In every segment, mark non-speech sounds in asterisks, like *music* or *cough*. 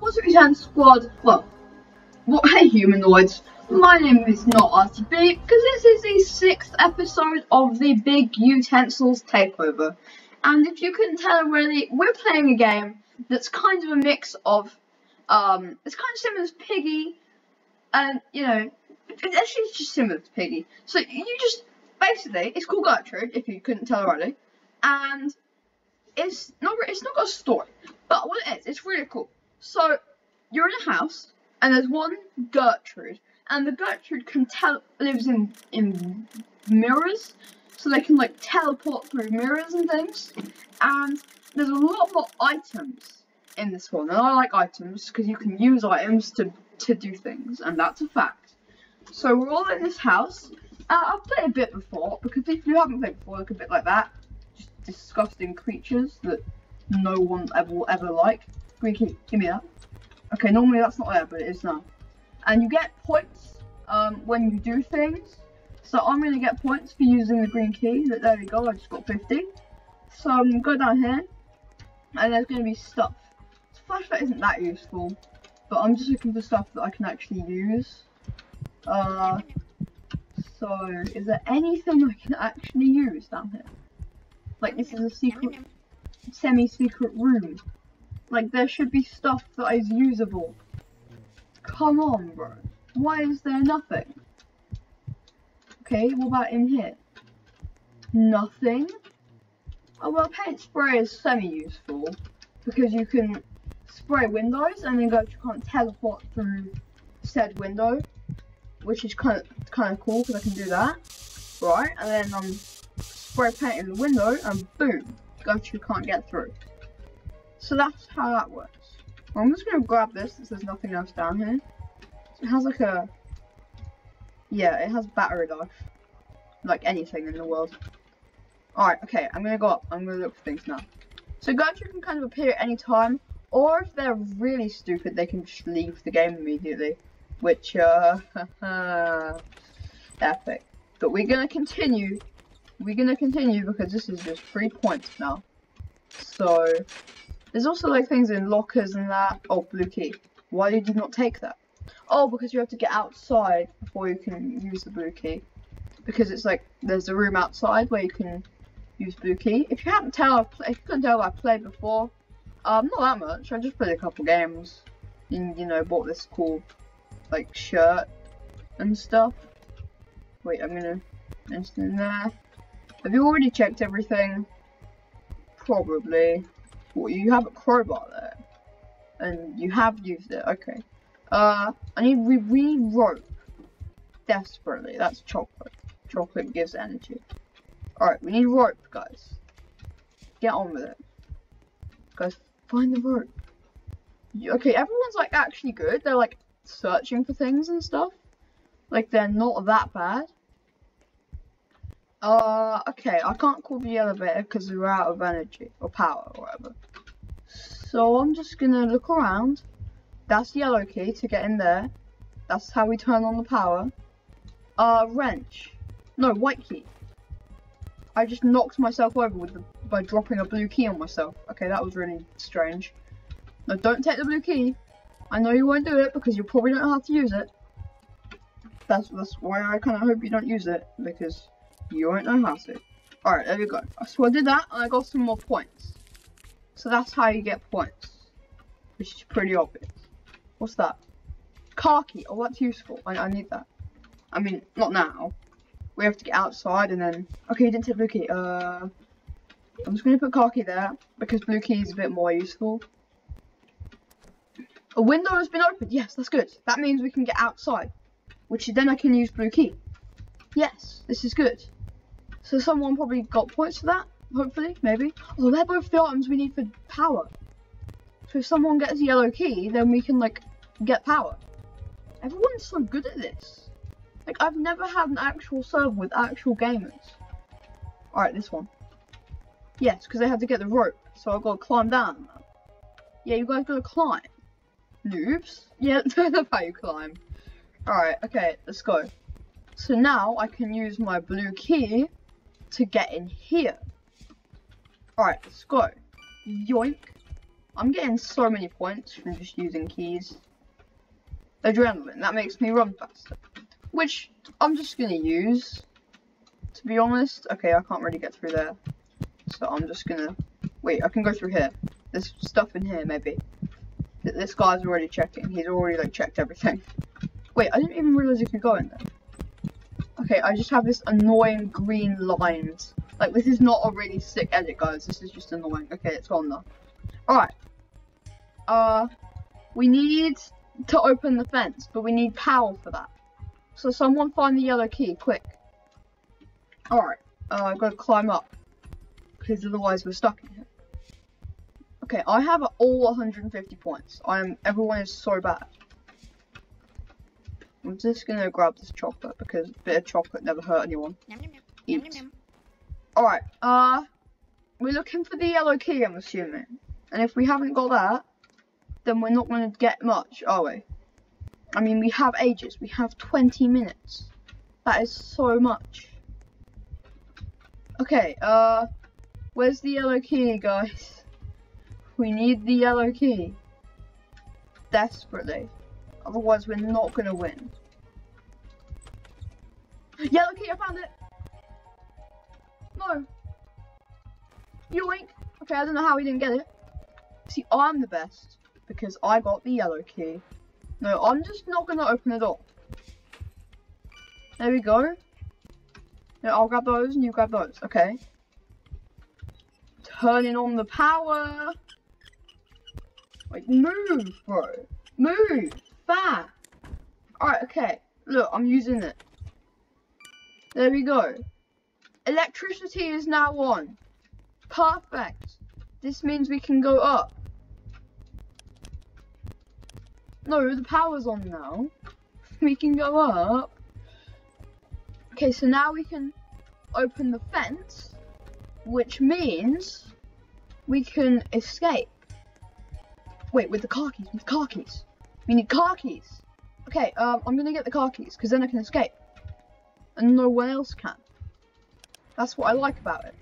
What's up, Human Squad? Well, what, hey humanoids, my name is not Artie B because this is the sixth episode of the Big Utensils Takeover. And if you couldn't tell already, we're playing a game that's kind of a mix of, um, it's kind of similar to Piggy, and, you know, it's actually just similar to Piggy. So you just, basically, it's called Gertrude, if you couldn't tell already, and it's not, it's not got a story, but what it is, it's really cool. So, you're in a house, and there's one Gertrude, and the Gertrude can tell lives in in mirrors, so they can like teleport through mirrors and things. And there's a lot more items in this one, and I like items because you can use items to to do things, and that's a fact. So we're all in this house. Uh, I've played a bit before because if you haven't played before, look a bit like that. Disgusting creatures that no one ever will ever like. Green key, give me that. Okay, normally that's not there, but it is now. And you get points um, when you do things. So I'm going to get points for using the green key. There we go, I just got 50. So I'm going to go down here. And there's going to be stuff. So flashlight isn't that useful. But I'm just looking for stuff that I can actually use. Uh, so, is there anything I can actually use down here? Like, this is a secret, semi-secret room. Like, there should be stuff that is usable. Come on, bro. Why is there nothing? Okay, what about in here? Nothing? Oh, well, paint spray is semi-useful. Because you can spray windows and then go you can't teleport through said window. Which is kind of kind of cool because I can do that. Right, and then um, spray paint in the window and boom, Gertrude can't get through. So that's how that works. I'm just gonna grab this since there's nothing else down here. It has like a, yeah, it has battery life, like anything in the world. Alright, okay, I'm gonna go up. I'm gonna look for things now. So Gertrude can kind of appear at any time, or if they're really stupid, they can just leave the game immediately. Which, uh, *laughs* epic. But we're gonna continue. We're gonna continue because this is just three points now. So, there's also like things in lockers and that. Oh, blue key. Why did you not take that? Oh, because you have to get outside before you can use the blue key. Because it's like, there's a room outside where you can use blue key. If you haven't tell, if you couldn't tell, I played before. Um, not that much. I just played a couple games. And, you know, bought this cool, like, shirt and stuff. Wait, I'm gonna mention in there. Have you already checked everything? Probably. Well, you have a crowbar there. And you have used it, okay. Uh, I need re, re rope. Desperately, that's chocolate. Chocolate gives energy. Alright, we need rope, guys. Get on with it. Guys, find the rope. Okay, everyone's like actually good. They're like searching for things and stuff. Like they're not that bad. Uh, okay, I can't call the elevator because we're out of energy or power or whatever. So I'm just gonna look around. That's yellow key to get in there. That's how we turn on the power. Uh, wrench. No, white key. I just knocked myself over with the, by dropping a blue key on myself. Okay, that was really strange. No, don't take the blue key. I know you won't do it because you probably don't know how to use it. That's, that's why I kind of hope you don't use it because you won't know how. Alright, there we go. So I did that and I got some more points. So that's how you get points. Which is pretty obvious. What's that? Car key. Oh, that's useful. I, I need that. I mean, not now. We have to get outside and then... Okay, you didn't take blue key. Uh, I'm just going to put car key there because blue key is a bit more useful. A window has been opened. Yes, that's good. That means we can get outside. Which then I can use blue key. Yes, this is good. So someone probably got points for that. Hopefully, maybe. Oh, they're both the items we need for power. So if someone gets a yellow key, then we can, like, get power. Everyone's so good at this. Like, I've never had an actual server with actual gamers. Alright, this one. Yes, because they had to get the rope, so I've got to climb down. Yeah, you guys gotta climb. Noobs? *laughs* Yeah, that's how you climb. Alright, okay, let's go. So now I can use my blue key to get in here. Alright, let's go. Yoink. I'm getting so many points from just using keys. Adrenaline, that makes me run faster. Which I'm just gonna use, to be honest. Okay, I can't really get through there. So I'm just gonna, wait, I can go through here. There's stuff in here, maybe. This guy's already checking. He's already, like, checked everything. *laughs* Wait, I didn't even realize you could go in there. Okay, I just have this annoying green lines. Like, this is not a really sick edit, guys. This is just annoying. Okay, it's gone now. Alright. Uh, we need to open the fence, but we need power for that. So someone find the yellow key, quick. Alright, uh, I've got to climb up. Because otherwise we're stuck in here. Okay, I have all 150 points. I'm, everyone is so bad. I'm just gonna grab this chocolate because a bit of chocolate never hurt anyone. Alright, uh, we're looking for the yellow key, I'm assuming. And if we haven't got that, then we're not going to get much, are we? I mean, we have ages. We have 20 minutes. That is so much. Okay, uh, where's the yellow key, guys? *laughs* We need the yellow key. Desperately. Otherwise, we're not going to win. Yellow key, I found it! No! Yoink! Okay, I don't know how we didn't get it. See, I'm the best because I got the yellow key. No, I'm just not going to open it up. There we go. No, I'll grab those and you grab those. Okay. Turning on the power. Like, move, bro. Move. Fast. Alright, okay. Look, I'm using it. There we go. Electricity is now on. Perfect. This means we can go up. No, the power's on now. *laughs* We can go up. Okay, so now we can open the fence, which means we can escape. Wait, with the car keys, with the car keys. We need car keys. Okay, um, I'm gonna get the car keys, because then I can escape. And no one else can. That's what I like about it.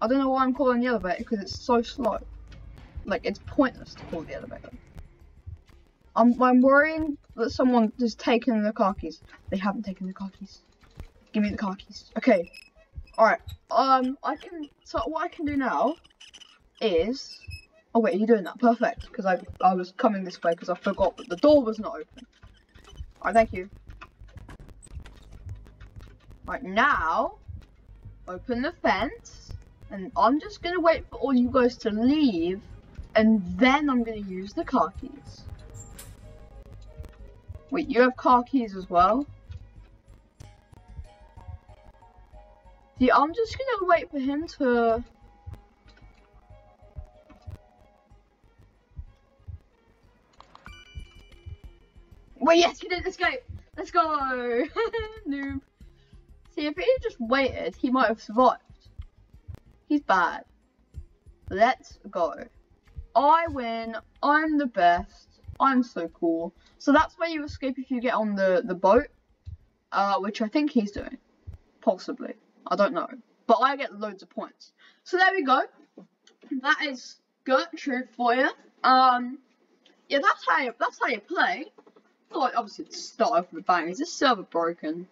I don't know why I'm calling the elevator, because it's so slow. Like, it's pointless to call the elevator. I'm, I'm worrying that someone has taken the car keys. They haven't taken the car keys. Give me the car keys. Okay. Alright. Um, I can, so what I can do now is, oh wait, are you doing that? Perfect. Because I, I was coming this way because I forgot that the door was not open. Alright, thank you. Right, now, open the fence. And I'm just going to wait for all you guys to leave. And then I'm going to use the car keys. Wait, you have car keys as well? Yeah, I'm just gonna wait for him to... Wait, yes, he did escape! Let's go! *laughs* Noob. See, if he just waited, he might have survived. He's bad. Let's go. I win. I'm the best. I'm so cool. So that's where you escape if you get on the, the boat, uh, which I think he's doing. Possibly. I don't know. But I get loads of points. So there we go. That is Gertrude for you. Um, yeah, that's how you, that's how you play. Thought obviously to start off with a bang. Is this server broken?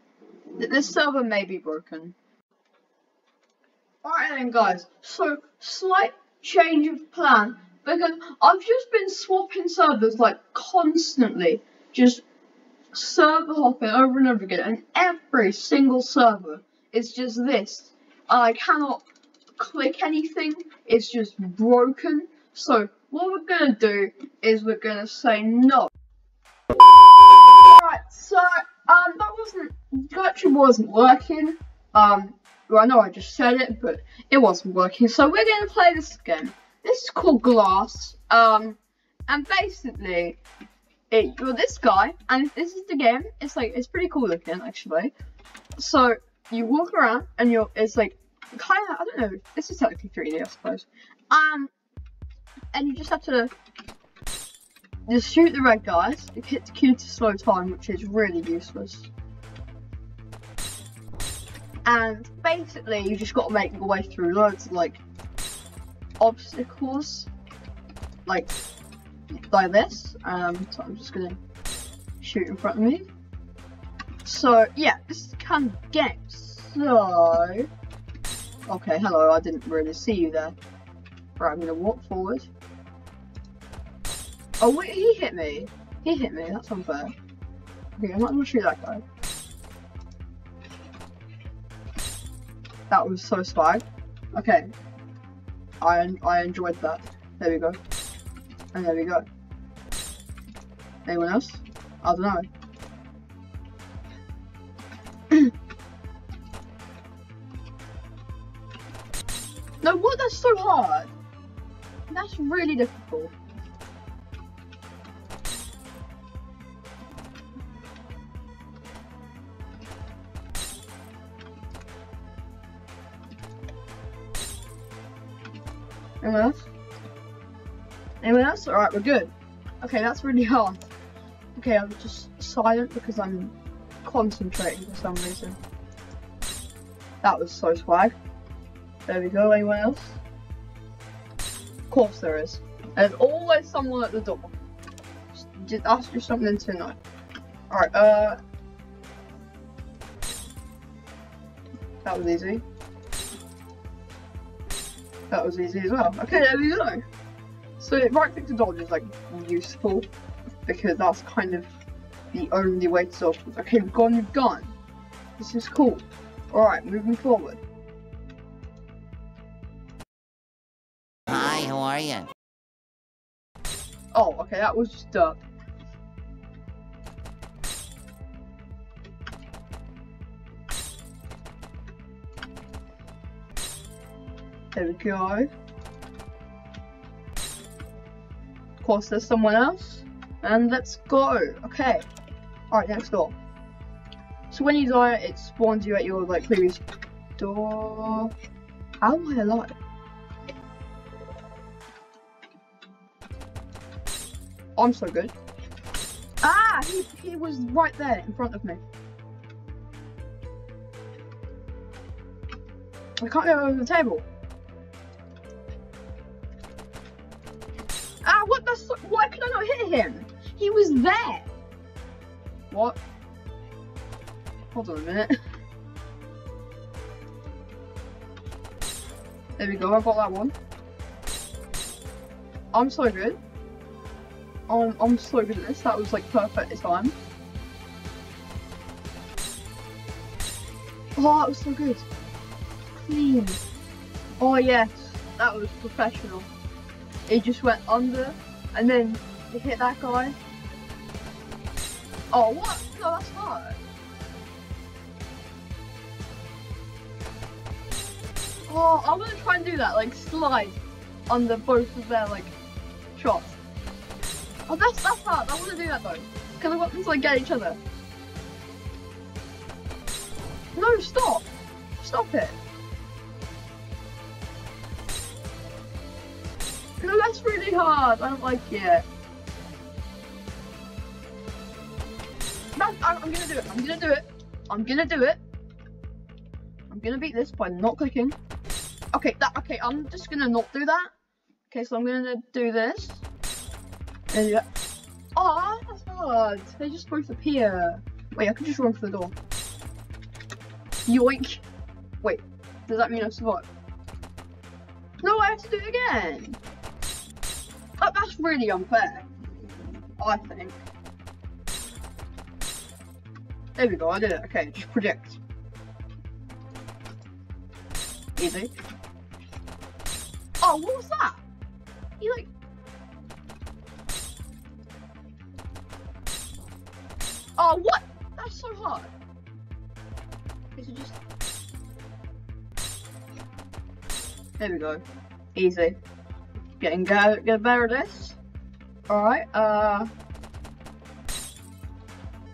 This server may be broken. Alright then guys, so slight change of plan because I've just been swapping servers like constantly, just server hopping over and over again, and every single server is just this. I cannot click anything, it's just broken. So what we're gonna do is we're gonna say no. So um that wasn't actually wasn't working. Um well I know I just said it, but it wasn't working. So we're gonna play this again. This is called Glass. Um, and basically, it, you're this guy, and this is the game. It's like it's pretty cool looking actually. So you walk around, and you're it's like kind of I don't know. This is technically 3D, I suppose. Um, and you just have to just shoot the red guys. Hit the Q to slow time, which is really useless. And basically, you just got to make your way through loads of like obstacles like like this. Um, so I'm just gonna shoot in front of me. So yeah, this is kind of game. So okay, hello. I didn't really see you there. Right, I'm gonna walk forward. Oh wait, he hit me. He hit me. That's unfair. Okay, I'm not gonna shoot that guy. That was so spy. Okay. I I enjoyed that. There we go. And there we go. Anyone else? I don't know. *clears throat* no, what? That's so hard. That's really difficult. Anyone else? Anyone else? Alright, we're good. Okay, that's really hard. Okay, I'm just silent because I'm concentrating for some reason. That was so swag. There we go, anyone else? Of course there is. There's always someone at the door. Just, ask you something to know. Alright, uh... That was easy. That was easy as well. Okay, there we go. So right click to dodge is like useful because that's kind of the only way to dodge. Okay, we've gone, we've gun. This is cool. Alright, moving forward. Hi, how are you? Oh, okay, that was just uh There we go. Of course, there's someone else. And let's go. Okay. Alright, next door. So when you die, it spawns you at your like previous door. How am I alive? I'm so good. Ah, he, he was right there in front of me. I can't go over the table. What the? Why could I not hit him? He was there. What? Hold on a minute. There we go. I got that one. I'm so good. I'm, I'm so good at this. That was like perfect time. Oh, that was so good. Clean. Oh yes, that was professional. It just went under and then it hit that guy. Oh what? No, that's hard. Oh, I'm gonna try and do that, like slide under both of their like shots. Oh, that's that's hard. I want to do that though, because I want them to like get each other. No, stop! Stop it! No, that's really hard. I don't like it. I'm, I'm gonna do it. I'm gonna do it. I'm gonna do it. I'm gonna beat this by not clicking. Okay, that okay, I'm just gonna not do that. Okay, so I'm gonna do this. And yeah. Oh, that's hard. They just both appear. Wait, I can just run for the door. Yoink. Wait, does that mean I've survived? No, I have to do it again. Oh, that's really unfair. I think. There we go, I did it. Okay, just project. Easy. Oh, what was that? He like... Oh, what? That's so hard. Is it just... There we go. Easy. Getting go get better at this. Alright, uh...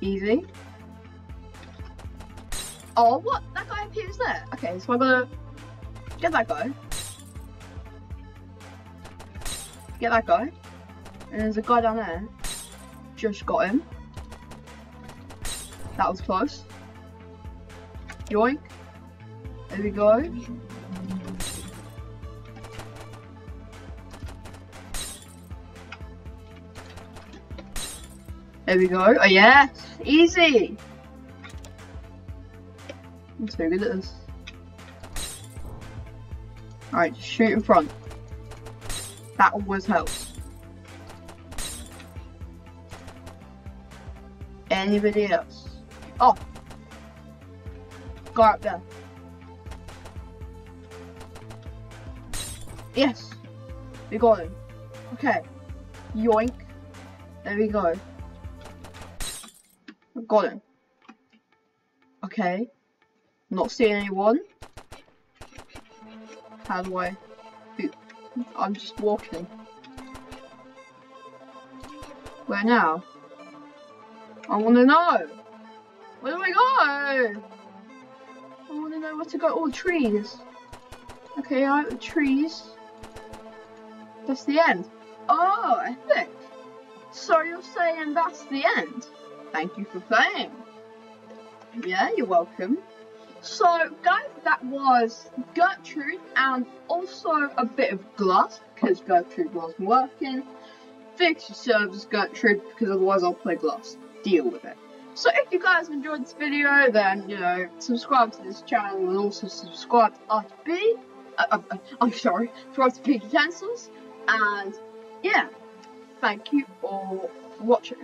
Easy. Oh, what? That guy appears there. Okay, so I'm gonna get that guy. Get that guy. And there's a guy down there. Just got him. That was close. Yoink. There we go. There we go. Oh yeah, easy. Let's go good at this. Alright, just shoot in front. That always helps. Anybody else? Oh! Guy up there. Yes! We got him. Okay. Yoink. There we go. Got him. Okay. Not seeing anyone. How do I... I'm just walking. Where now? I want to know. Where do I go? I want to know where to go. All oh, trees. Okay, I the trees. That's the end. Oh, I think. So you're saying that's the end? Thank you for playing. Yeah, you're welcome. So, guys, that was Gertrude and also a bit of Glass because Gertrude wasn't working. Fix your servers, Gertrude, because otherwise I'll play Glass. Deal with it. So if you guys enjoyed this video, then, you know, subscribe to this channel and also subscribe to Artie B. Uh, uh, uh, I'm sorry, subscribe to Peak Utensils. And, yeah, thank you all for watching.